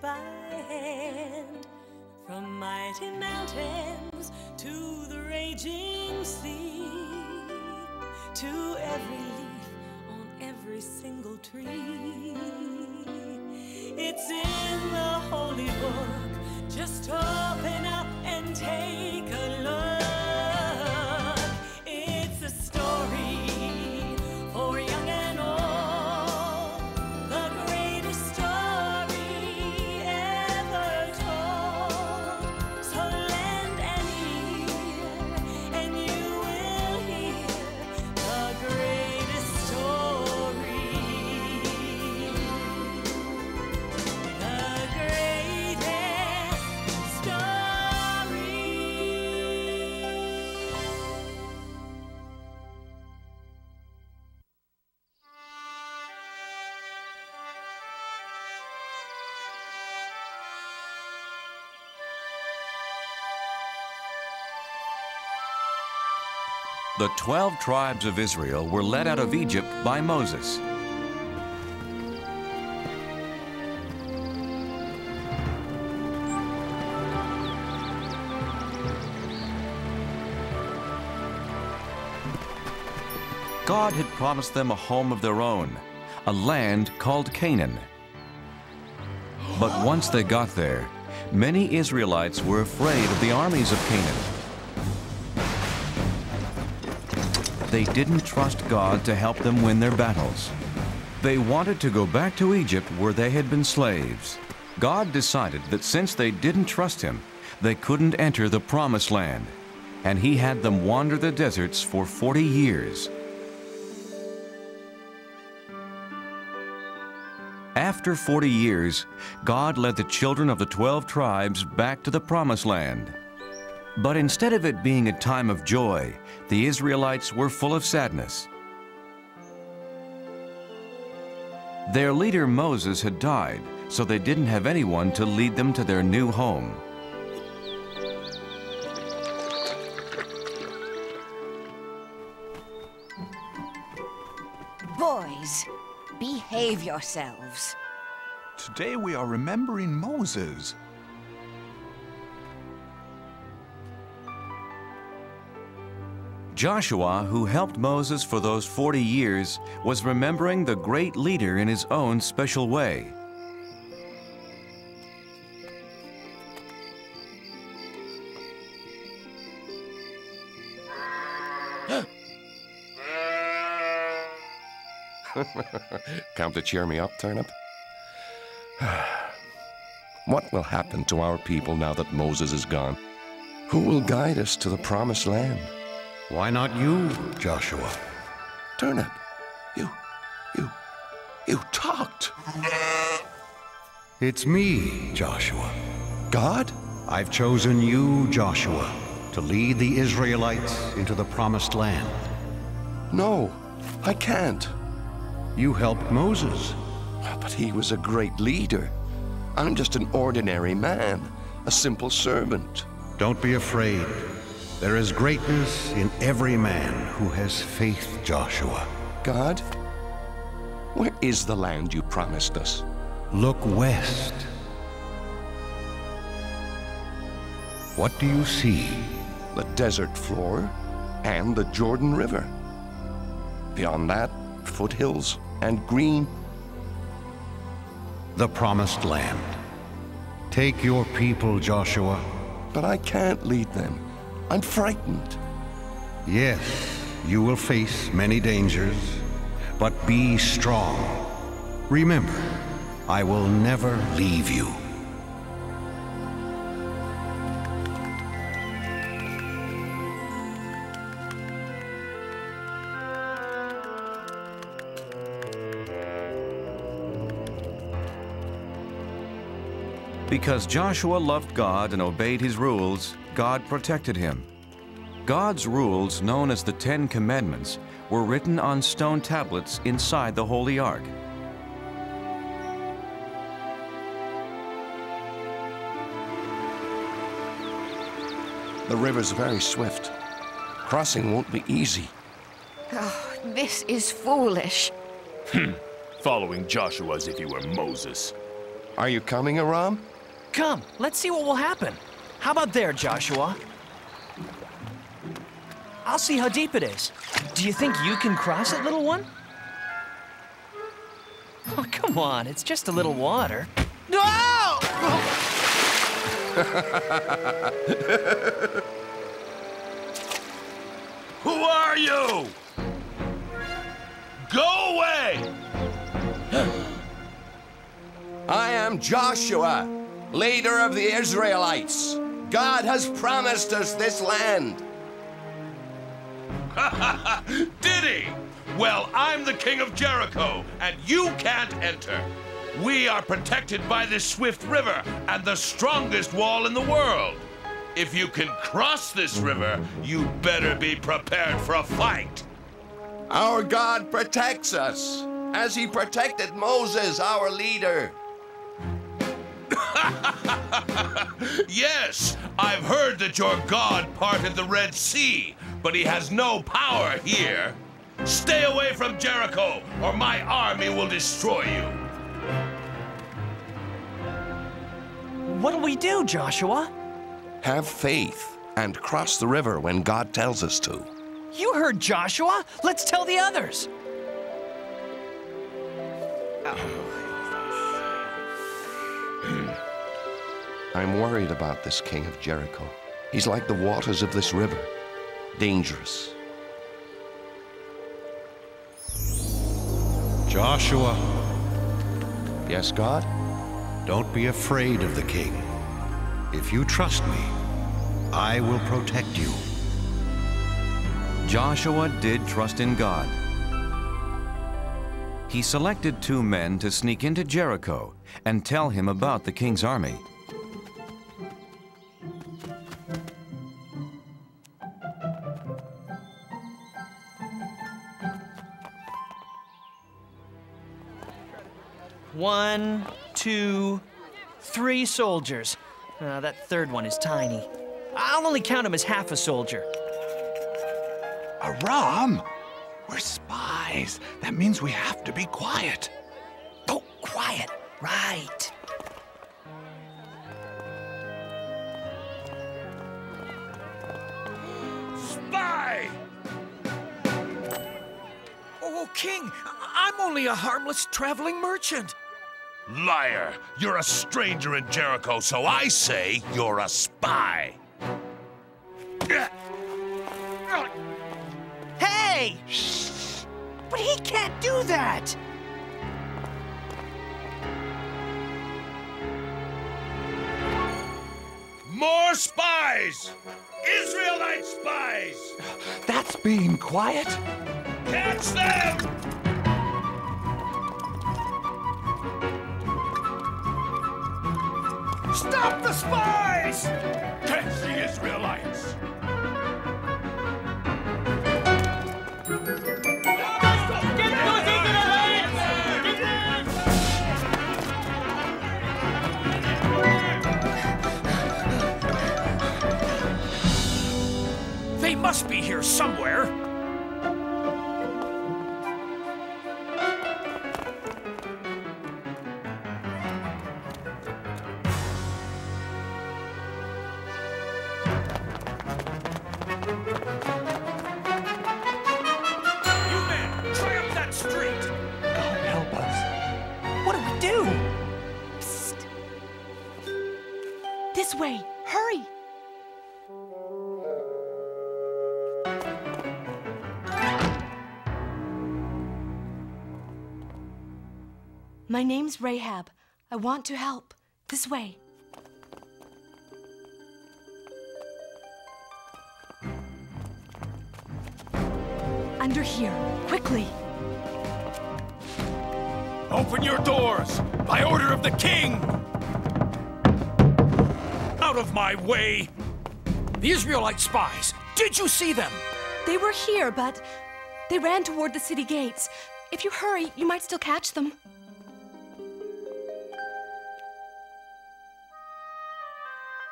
by hand. From mighty mountains to the raging sea, to every leaf on every single tree. It's in the holy book. Just open up and take a look. The 12 tribes of Israel were led out of Egypt by Moses. God had promised them a home of their own, a land called Canaan. But once they got there, many Israelites were afraid of the armies of Canaan. They didn't trust God to help them win their battles. They wanted to go back to Egypt where they had been slaves. God decided that since they didn't trust Him, they couldn't enter the Promised Land, and He had them wander the deserts for 40 years. After 40 years, God led the children of the 12 tribes back to the Promised Land. But instead of it being a time of joy, the Israelites were full of sadness. Their leader Moses had died, so they didn't have anyone to lead them to their new home. Boys, behave yourselves. Today we are remembering Moses. Joshua, who helped Moses for those 40 years, was remembering the great leader in his own special way. Come to cheer me up, Turnip? what will happen to our people now that Moses is gone? Who will guide us to the promised land? Why not you, Joshua? Turnip, you, you, you talked. It's me, Joshua. God? I've chosen you, Joshua, to lead the Israelites into the promised land. No, I can't. You helped Moses. But he was a great leader. I'm just an ordinary man, a simple servant. Don't be afraid. There is greatness in every man who has faith, Joshua. God, where is the land you promised us? Look west. What do you see? The desert floor and the Jordan River. Beyond that, foothills and green. The promised land. Take your people, Joshua. But I can't lead them. I'm frightened. Yes, you will face many dangers, but be strong. Remember, I will never leave you. Because Joshua loved God and obeyed his rules, God protected him. God's rules, known as the Ten Commandments, were written on stone tablets inside the Holy Ark. The river's very swift. Crossing won't be easy. Oh, this is foolish. Hmm. following Joshua as if he were Moses. Are you coming, Aram? Come, let's see what will happen. How about there, Joshua? I'll see how deep it is. Do you think you can cross it, little one? Oh, come on, it's just a little water. No! Who are you? Go away! I am Joshua, leader of the Israelites. God has promised us this land. Did he? Well, I'm the king of Jericho, and you can't enter. We are protected by this swift river and the strongest wall in the world. If you can cross this river, you better be prepared for a fight. Our God protects us, as he protected Moses, our leader. Yes, I've heard that your God parted the Red Sea, but he has no power here. Stay away from Jericho, or my army will destroy you. What'll we do, Joshua? Have faith and cross the river when God tells us to. You heard Joshua. Let's tell the others. I'm worried about this king of Jericho. He's like the waters of this river, dangerous. Joshua, Yes, God? don't be afraid of the king. If you trust me, I will protect you. Joshua did trust in God. He selected two men to sneak into Jericho and tell him about the king's army. One, two, three soldiers. Uh, that third one is tiny. I'll only count him as half a soldier. Aram! We're spies. That means we have to be quiet. Oh, quiet. Right. Spy! Oh, King, I'm only a harmless traveling merchant. Liar! You're a stranger in Jericho, so I say you're a spy. Hey! But he can't do that! More spies! Israelite spies! That's being quiet. Catch them! Stop the spies! Catch the Israelites! They must be here somewhere. My name's Rahab. I want to help. This way. Under here, quickly. Open your doors by order of the king. Out of my way. The Israelite spies. Did you see them? They were here, but they ran toward the city gates. If you hurry, you might still catch them.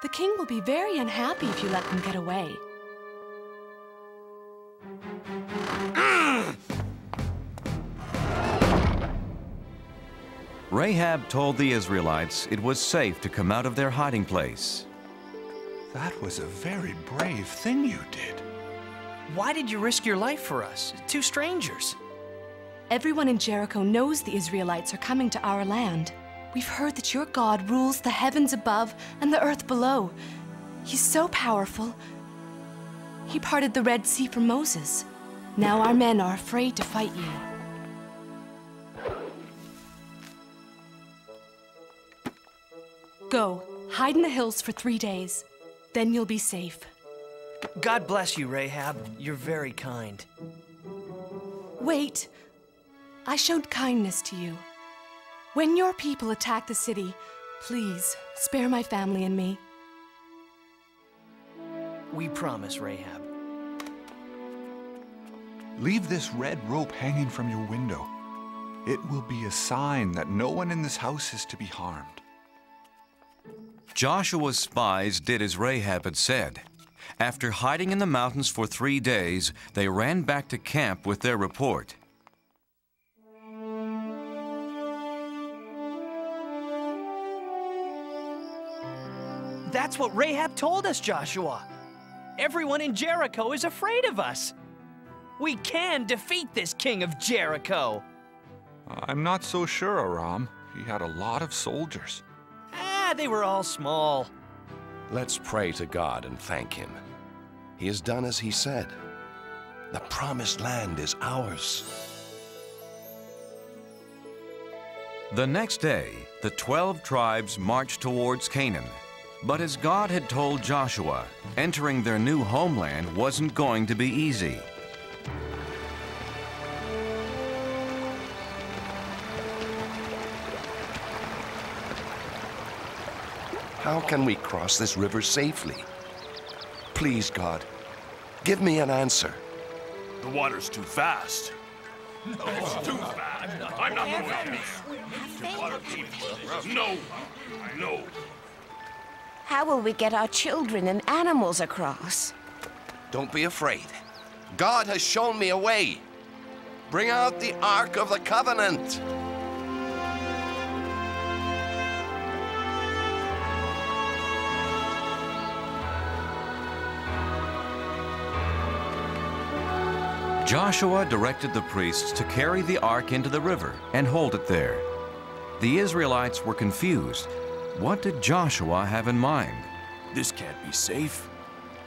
The king will be very unhappy if you let them get away. Rahab told the Israelites it was safe to come out of their hiding place. That was a very brave thing you did. Why did you risk your life for us? Two strangers. Everyone in Jericho knows the Israelites are coming to our land. We've heard that your God rules the heavens above and the earth below. He's so powerful. He parted the Red Sea for Moses. Now our men are afraid to fight you. Go, hide in the hills for three days. Then you'll be safe. God bless you, Rahab. You're very kind. Wait. I showed kindness to you. When your people attack the city, please spare my family and me. We promise, Rahab. Leave this red rope hanging from your window. It will be a sign that no one in this house is to be harmed. Joshua's spies did as Rahab had said. After hiding in the mountains for three days, they ran back to camp with their report. That's what Rahab told us, Joshua. Everyone in Jericho is afraid of us. We can defeat this king of Jericho. I'm not so sure, Aram. He had a lot of soldiers. Ah, they were all small. Let's pray to God and thank Him. He has done as He said. The promised land is ours. The next day, the 12 tribes marched towards Canaan. But as God had told Joshua, entering their new homeland wasn't going to be easy. How can we cross this river safely? Please, God, give me an answer. The water's too fast. No, It's too fast. I'm not going this. No. No. How will we get our children and animals across? Don't be afraid. God has shown me a way. Bring out the Ark of the Covenant. Joshua directed the priests to carry the ark into the river and hold it there. The Israelites were confused. What did Joshua have in mind? This can't be safe.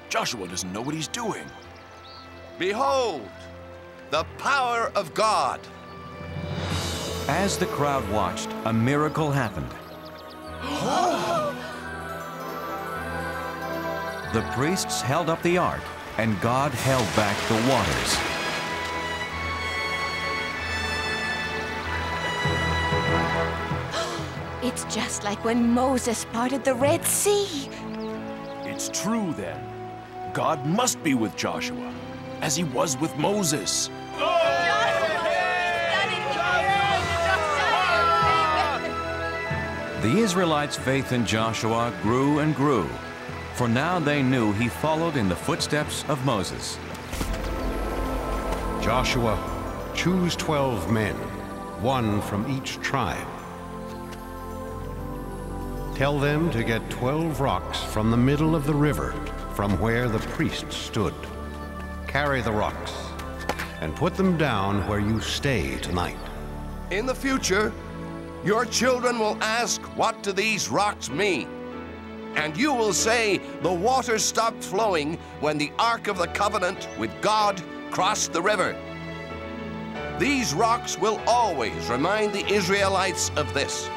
Joshua doesn't know what he's doing. Behold, the power of God. As the crowd watched, a miracle happened. the priests held up the ark, and God held back the waters. It's just like when Moses parted the Red Sea. It's true then. God must be with Joshua, as he was with Moses. The Israelites' faith in Joshua grew and grew, for now they knew he followed in the footsteps of Moses. Joshua, choose twelve men, one from each tribe. Tell them to get twelve rocks from the middle of the river, from where the priests stood. Carry the rocks, and put them down where you stay tonight. In the future, your children will ask, What do these rocks mean? And you will say, The water stopped flowing when the Ark of the Covenant with God crossed the river. These rocks will always remind the Israelites of this.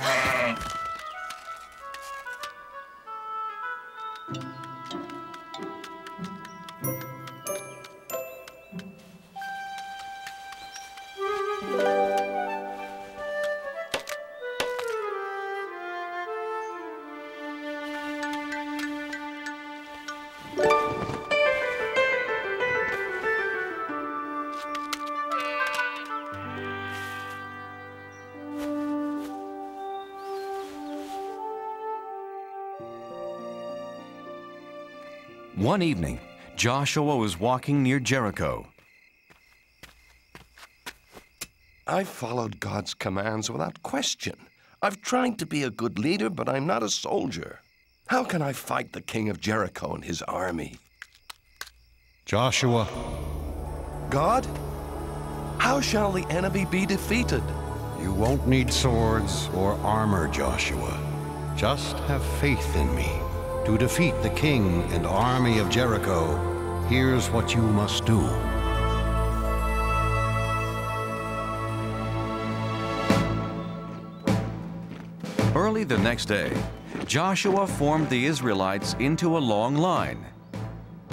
Hey! One evening, Joshua was walking near Jericho. I've followed God's commands without question. I've tried to be a good leader, but I'm not a soldier. How can I fight the king of Jericho and his army? Joshua, God? How shall the enemy be defeated? you won't need swords or armor, Joshua. Just have faith in me. To defeat the king and army of Jericho, here's what you must do. Early the next day, Joshua formed the Israelites into a long line.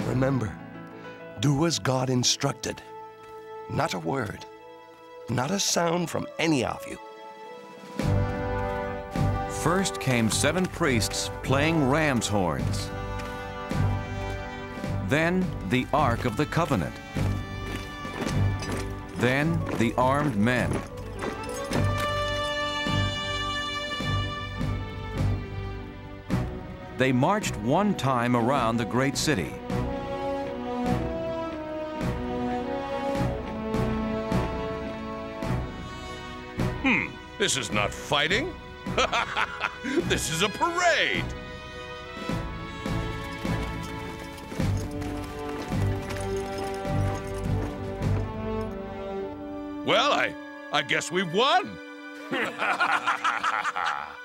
Remember, do as God instructed. Not a word, not a sound from any of you. First came seven priests playing ram's horns. Then the Ark of the Covenant. Then the armed men. They marched one time around the great city. Hmm, this is not fighting. this is a parade. Well, I I guess we've won.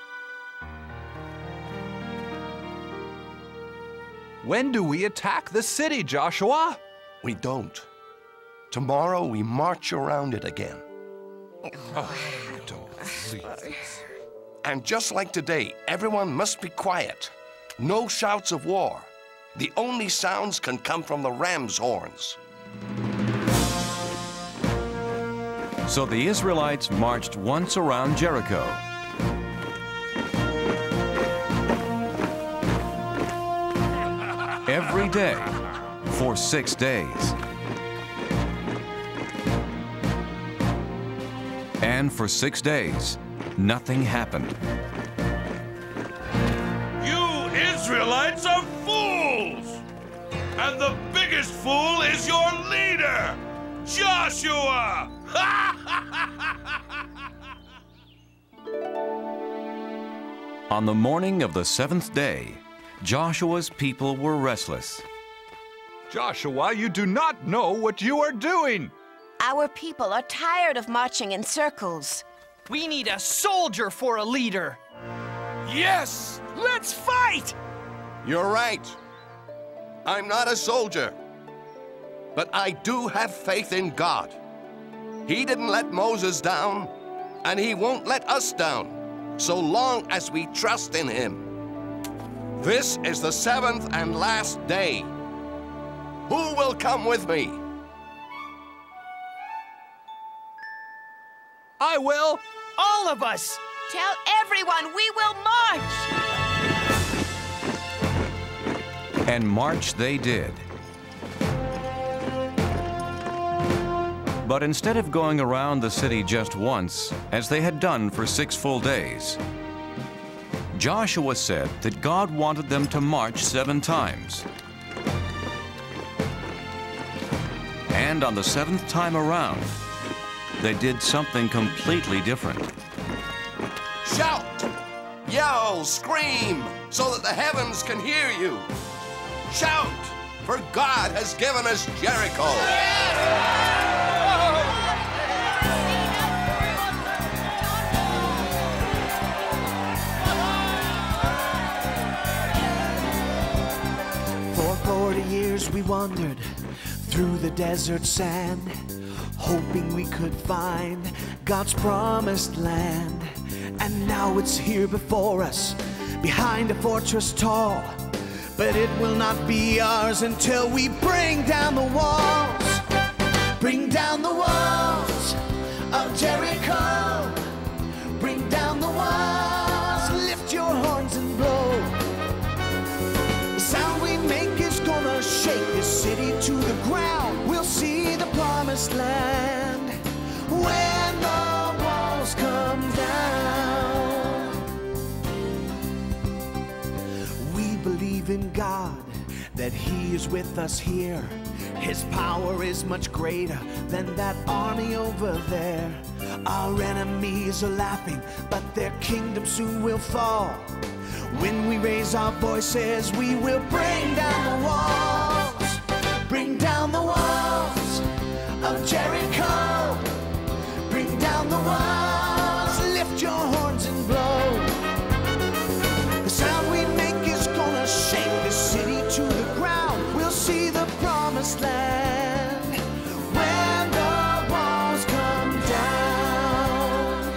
When do we attack the city, Joshua? We don't. Tomorrow we march around it again. Oh, And just like today, everyone must be quiet. No shouts of war. The only sounds can come from the ram's horns. So the Israelites marched once around Jericho. Every day for six days. And for six days, nothing happened. You Israelites are fools! And the biggest fool is your leader, Joshua! On the morning of the seventh day, Joshua's people were restless. Joshua, you do not know what you are doing. Our people are tired of marching in circles. We need a soldier for a leader. yes! Let's fight! You're right. I'm not a soldier. But I do have faith in God. He didn't let Moses down, and he won't let us down, so long as we trust in him. This is the seventh and last day. Who will come with me? I will. All of us! Tell everyone we will march! And march they did. But instead of going around the city just once, as they had done for six full days, Joshua said that God wanted them to march seven times. And on the seventh time around, they did something completely different. Shout, yell, scream, so that the heavens can hear you. Shout, for God has given us Jericho. For 40 years we wandered through the desert sand, hoping we could find God's promised land. And now it's here before us, behind a fortress tall. But it will not be ours until we bring down the walls. Bring down the walls of Jericho. Land when the walls come down. We believe in God, that He is with us here. His power is much greater than that army over there. Our enemies are laughing, but their kingdom soon will fall. When we raise our voices, we will bring down the walls, of Jericho, bring down the walls, lift your horns and blow. The sound we make is gonna shake the city to the ground. We'll see the promised land when the walls come down.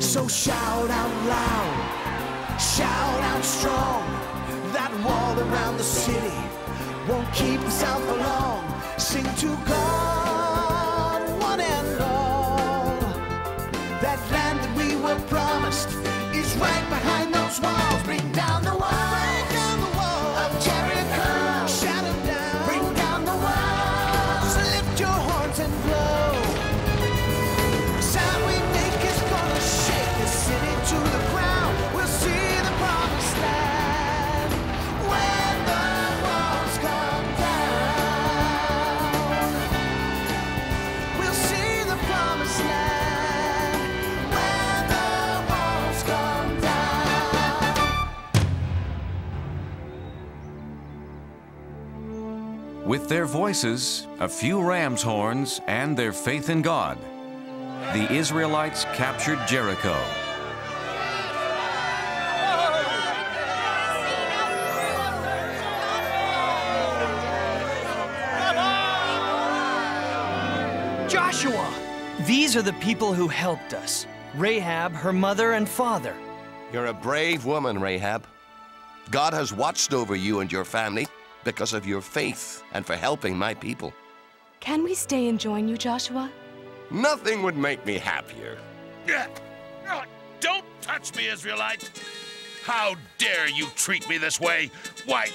So shout out loud, shout out strong. That wall around the city won't keep us out for behind With their voices, a few ram's horns, and their faith in God, the Israelites captured Jericho. Joshua! These are the people who helped us Rahab, her mother, and father. You're a brave woman, Rahab. God has watched over you and your family because of your faith and for helping my people. Can we stay and join you, Joshua? Nothing would make me happier. Yeah. Don't touch me, Israelite! How dare you treat me this way? Why,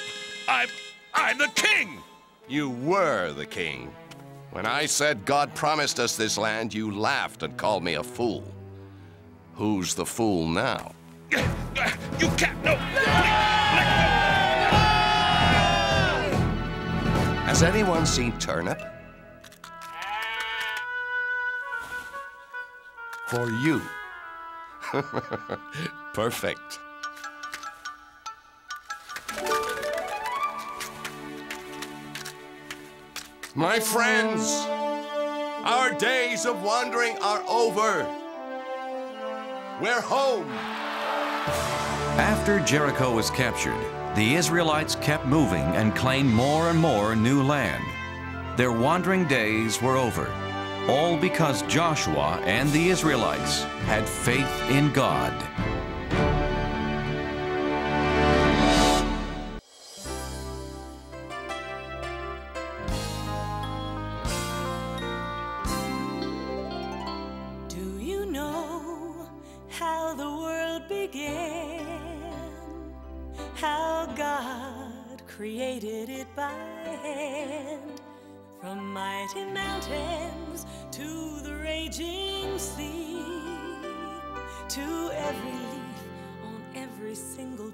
I'm. I'm the king! You were the king. When I said God promised us this land, you laughed and called me a fool. Who's the fool now? You can't. No! Has anyone seen Turnip? For you. Perfect. My friends, our days of wandering are over. We're home. After Jericho was captured, the Israelites kept moving and claimed more and more new land. Their wandering days were over, all because Joshua and the Israelites had faith in God.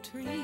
Tree.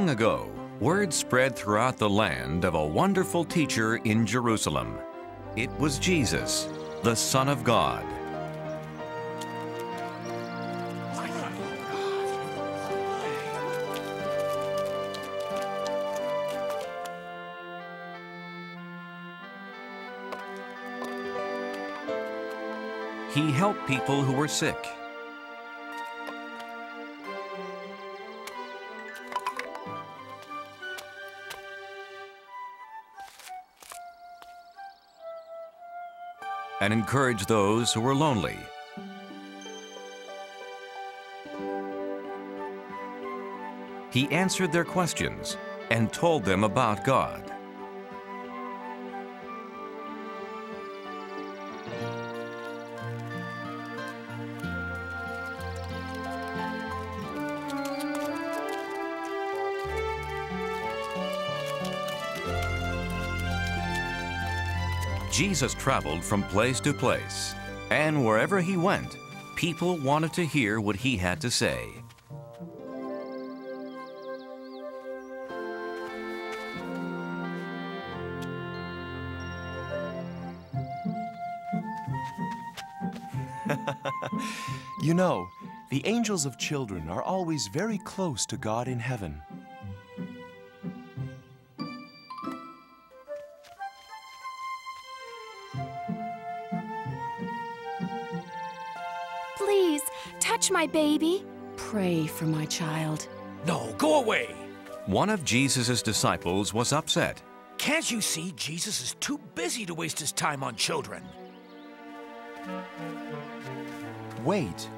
Long ago, word spread throughout the land of a wonderful teacher in Jerusalem. It was Jesus, the Son of God. He helped people who were sick. And encourage those who were lonely. He answered their questions and told them about God. Jesus traveled from place to place, and wherever he went, people wanted to hear what he had to say. You know, the angels of children are always very close to God in heaven. Touch my baby. Pray for my child. No, go away. One of Jesus' disciples was upset. Can't you see Jesus is too busy to waste his time on children? Wait.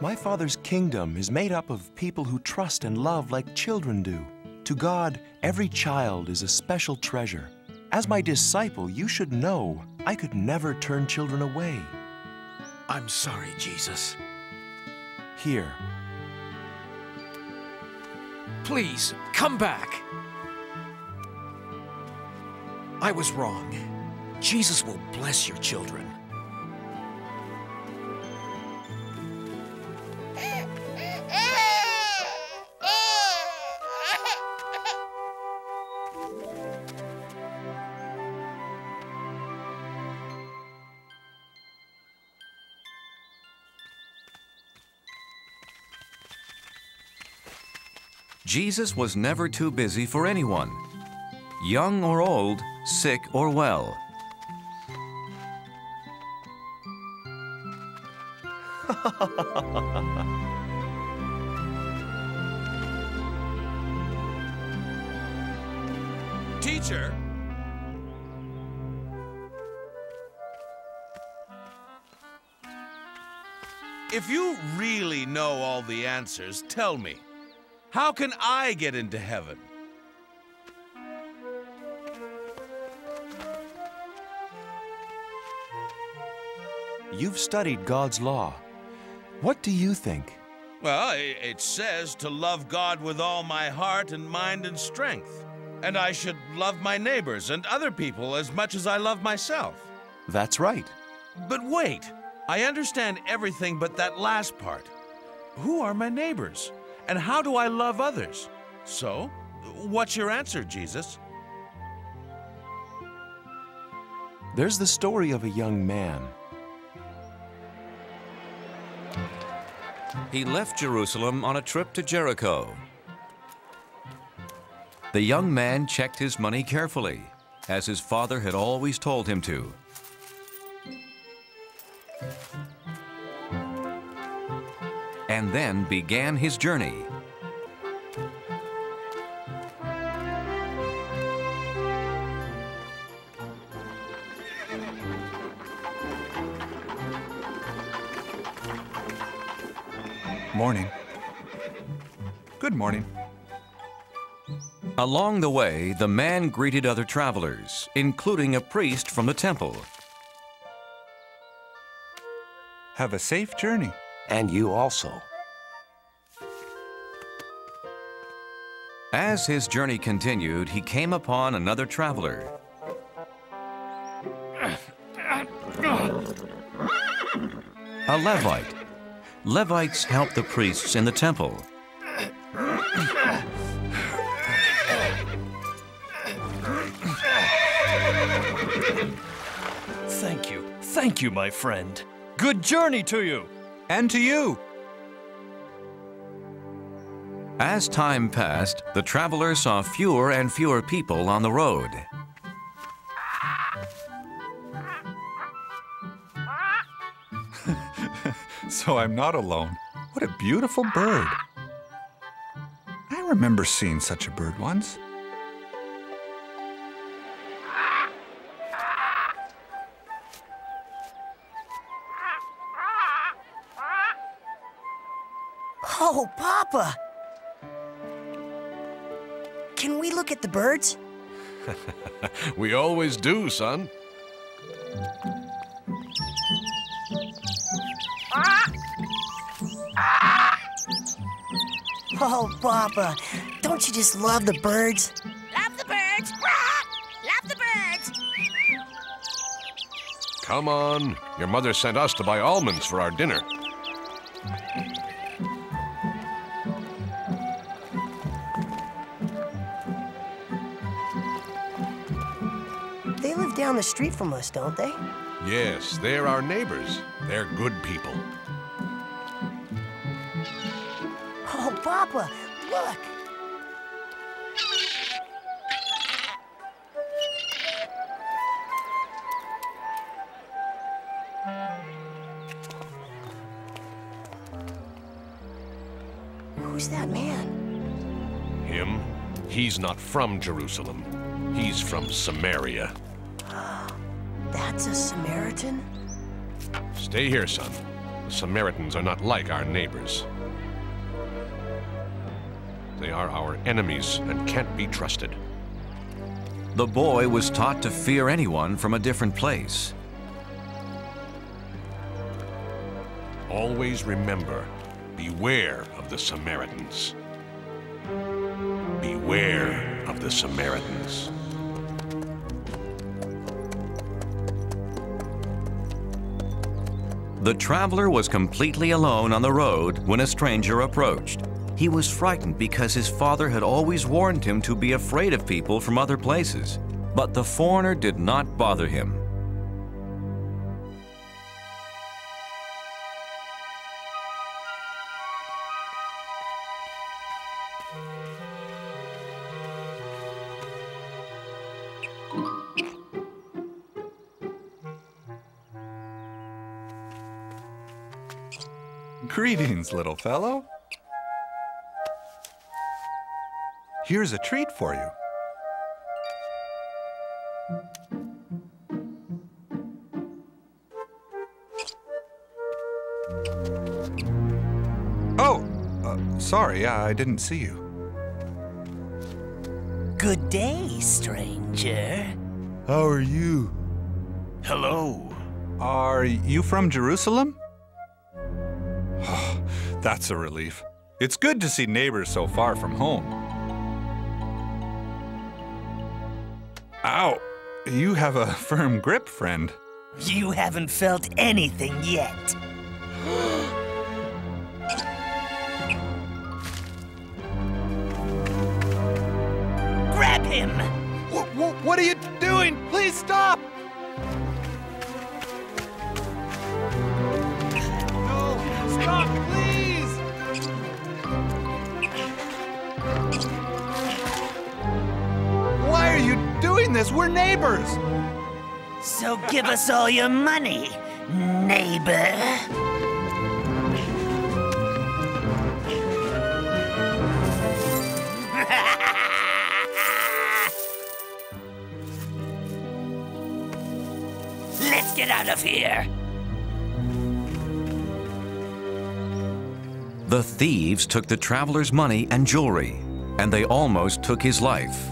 My Father's kingdom is made up of people who trust and love like children do. To God, every child is a special treasure. As my disciple, you should know I could never turn children away. I'm sorry, Jesus. Here, Please, come back. I was wrong. Jesus will bless your children. Jesus was never too busy for anyone, young or old, sick or well. Teacher? If you really know all the answers, tell me. How can I get into heaven? you've studied God's law. What do you think? Well, it says to love God with all my heart and mind and strength. And I should love my neighbors and other people as much as I love myself. That's right. But wait, I understand everything but that last part. Who are my neighbors? And how do I love others? So, what's your answer, Jesus? There's the story of a young man. He left Jerusalem on a trip to Jericho. The young man checked his money carefully, as his father had always told him to. And then began his journey. Morning. Good morning. Along the way, the man greeted other travelers, including a priest from the temple. Have a safe journey. And you also. As his journey continued, he came upon another traveler. A Levite. Levites helped the priests in the temple. Thank you. Thank you, my friend. Good journey to you. And to you. As time passed, the traveler saw fewer and fewer people on the road. So I'm not alone. What a beautiful bird. I remember seeing such a bird once. Oh, Papa! Can we look at the birds? we always do, son. Oh, Papa, don't you just love the birds? Love the birds! Rah! Love the birds! Come on. Your mother sent us to buy almonds for our dinner. The street from us, don't they? Yes, they're our neighbors. They're good people. Oh, Papa, look! Who's that man? Him? He's not from Jerusalem. He's from Samaria. Stay here, son. The Samaritans are not like our neighbors. They are our enemies and can't be trusted. The boy was taught to fear anyone from a different place. Always remember, beware of the Samaritans. Beware of the Samaritans. The traveler was completely alone on the road when a stranger approached. He was frightened because his father had always warned him to be afraid of people from other places. But the foreigner did not bother him. Greetings, little fellow. Here's a treat for you. Oh, uh, sorry, I didn't see you. Good day, stranger. How are you? Hello. Are you from Jerusalem? That's a relief. It's good to see neighbors so far from home. Ow! You have a firm grip, friend. You haven't felt anything yet. Grab him! what are you doing? Please stop! No! Stop, this? We're neighbors! So give us all your money, neighbor. Let's get out of here. The thieves took the traveler's money and jewelry, and they almost took his life.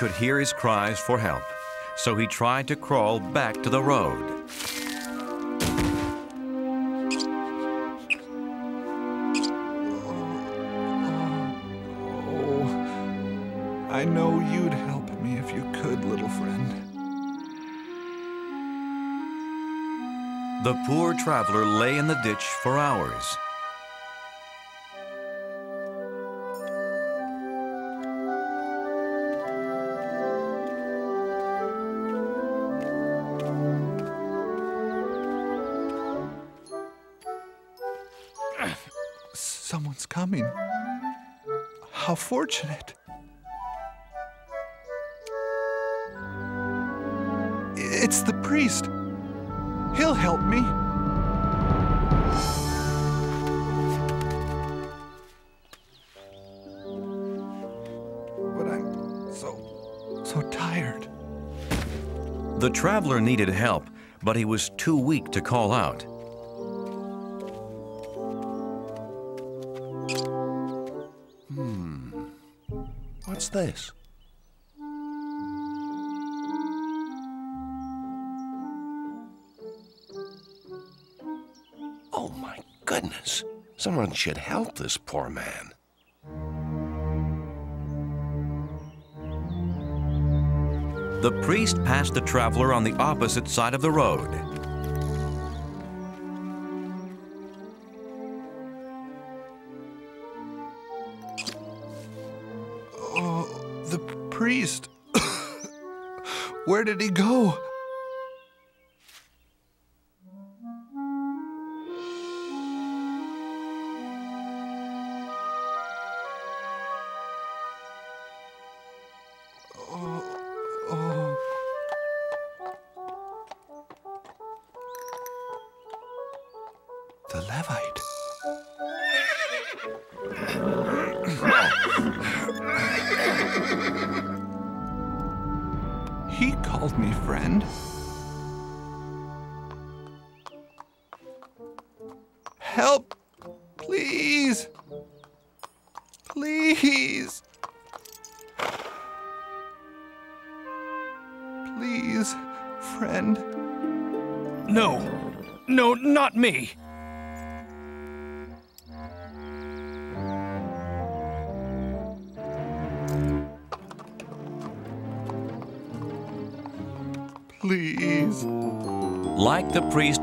Could hear his cries for help, so he tried to crawl back to the road. Oh, I know you'd help me if you could, little friend. The poor traveler lay in the ditch for hours. Fortunate. It's the priest. He'll help me. But I'm so, so tired. The traveler needed help, but he was too weak to call out. Should help this poor man. The priest passed the traveler on the opposite side of the road. Oh, the priest. Where did he go?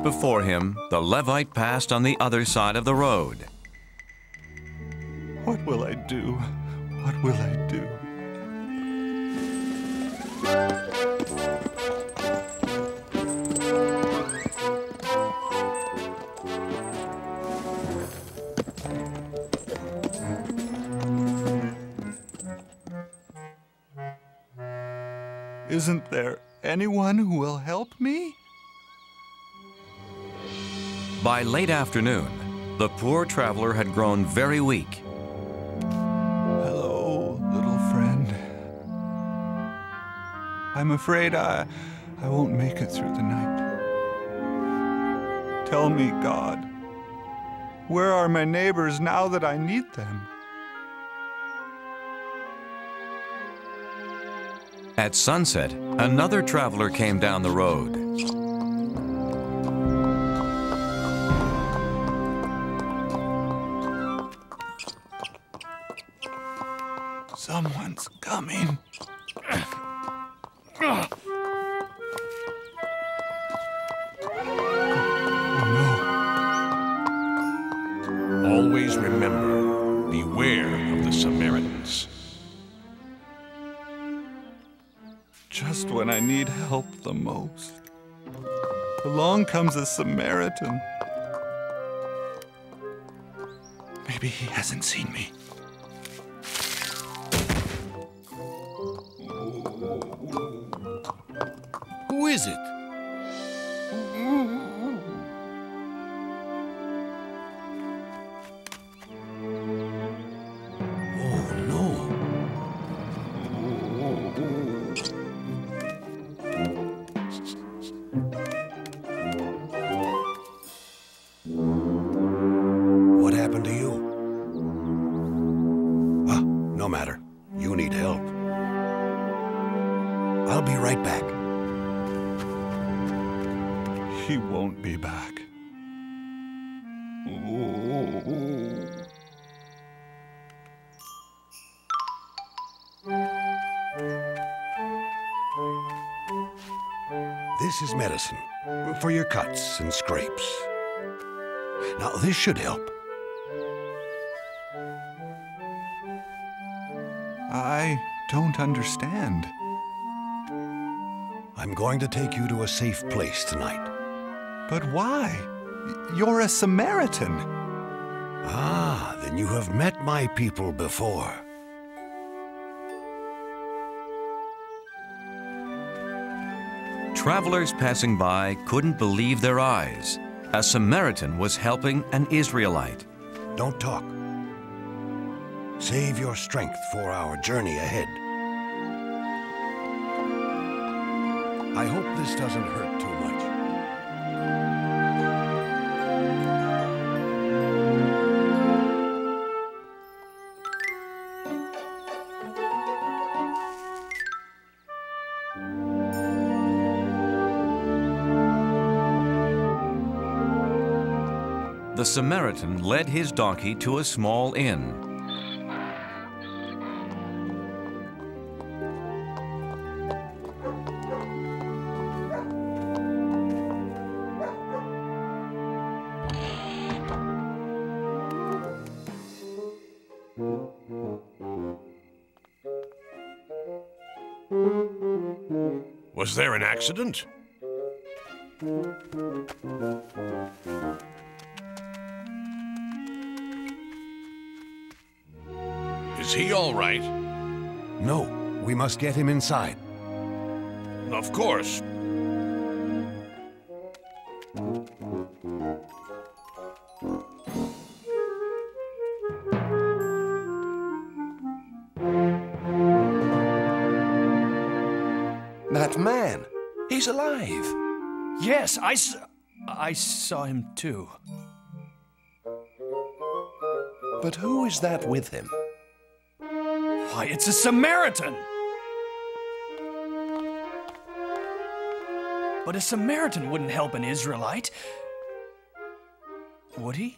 Before him, the Levite passed on the other side of the road. What will I do? What will I do? Isn't there anyone who will help me? By late afternoon, the poor traveler had grown very weak. Hello, little friend. I'm afraid I, I won't make it through the night. Tell me, God, where are my neighbors now that I need them? At sunset, another traveler came down the road. Comes a Samaritan. Maybe he hasn't seen me. He won't be back. This is medicine for your cuts and scrapes. Now, this should help. I don't understand. I'm going to take you to a safe place tonight. But why? You're a Samaritan. Ah, then you have met my people before. Travelers passing by couldn't believe their eyes. A Samaritan was helping an Israelite. Don't talk. Save your strength for our journey ahead. I hope this doesn't hurt too much. Samaritan led his donkey to a small inn. Was there an accident? Is he all right? No, we must get him inside. Of course. That man, he's alive. Yes, I, s- I saw him too. But who is that with him? Why, it's a Samaritan! But a Samaritan wouldn't help an Israelite. Would he?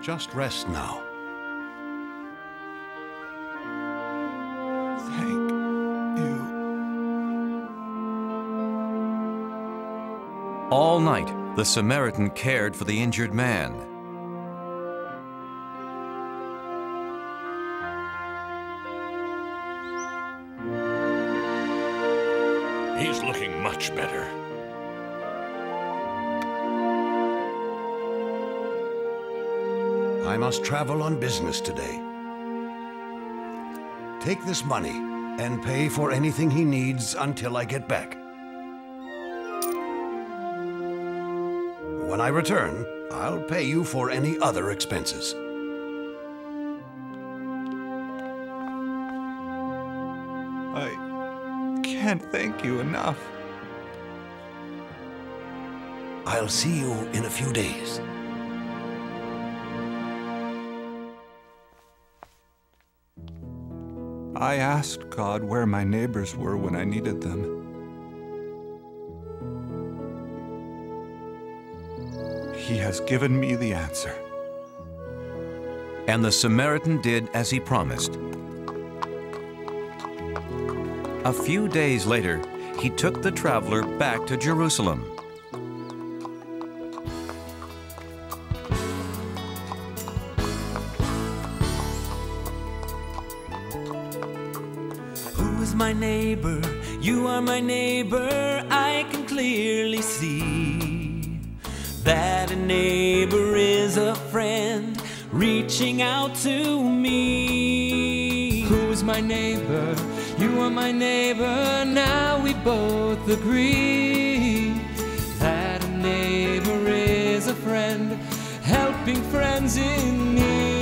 Just rest now. All night, the Samaritan cared for the injured man. He's looking much better. I must travel on business today. Take this money and pay for anything he needs until I get back. I return, I'll pay you for any other expenses. I can't thank you enough. I'll see you in a few days. I asked God where my neighbors were when I needed them. He has given me the answer. And the Samaritan did as he promised. A few days later, he took the traveler back to Jerusalem. Out to me. Who is my neighbor? You are my neighbor. Now we both agree that a neighbor is a friend helping friends in need.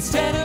Instead of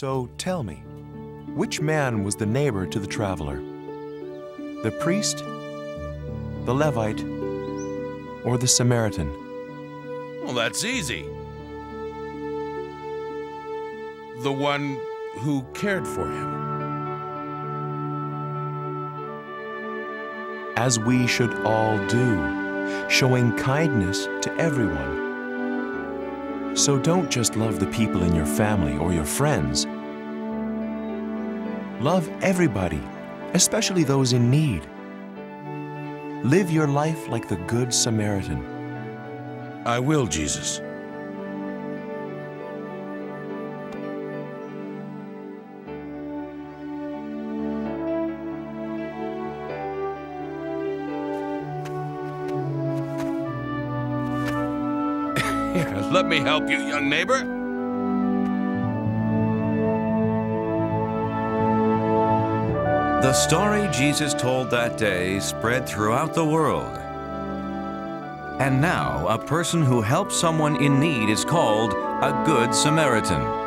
So tell me, which man was the neighbor to the traveler? The priest, the Levite, or the Samaritan? Well, that's easy. The one who cared for him. As we should all do, showing kindness to everyone. So don't just love the people in your family or your friends. Love everybody, especially those in need. Live your life like the Good Samaritan. I will, Jesus. Let me help you, young neighbor. The story Jesus told that day spread throughout the world. And now, a person who helps someone in need is called a Good Samaritan.